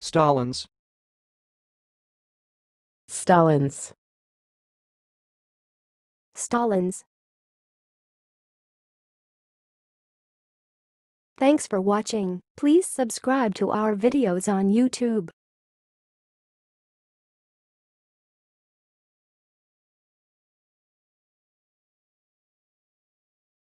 Stalins. Stalins. Stalins. Thanks for watching. Please subscribe to our videos on YouTube.